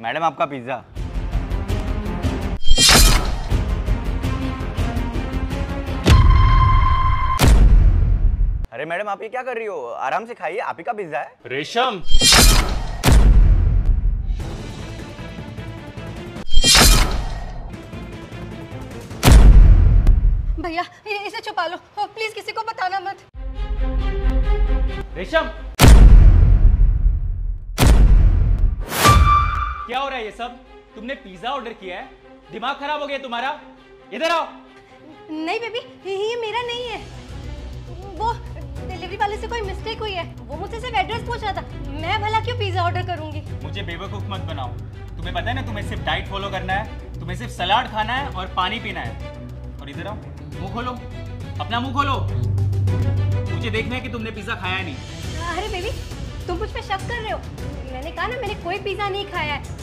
Madam आपका pizza. अरे madam आप ये क्या कर रही हो? आराम से खाइए आप ही का पिज़्ज़ा है। रेशम। भैया ये- इसे छुपा लो। प्लीज़ किसी को बताना मत। रेशम। क्या हो रहा है ये सब? तुमने पिज्जा ऑर्डर किया है? दिमाग खराब हो गया तुम्हारा? इधर आओ। नहीं बेबी ये मेरा नहीं है। वो डिलीवरी वाले से कोई मिस्टेक हुई है। वो मुझसे सिर्फ़ एड्रेस पूछ रहा था। मैं भला क्यों पिज्जा ऑर्डर करूँगी? मुझे बेवकूफ़ मत बनाओ। तुम्हें पता है ना तुम्हें सिर्फ़ डाइट फॉलो करना है। तुम्हें सिर्फ़ सलाद खाना है और पानी पीना है। और इधर आओ। मुँह खोलो। अपना मुँह खोलो। मुझे देखना है कि तुमने पिज्जा खाया नहीं। अरे बेबी तुम मुझ पे शक कर रहे हो। मैंने कहा ना मैंने कोई पिज्जा नहीं खाया है।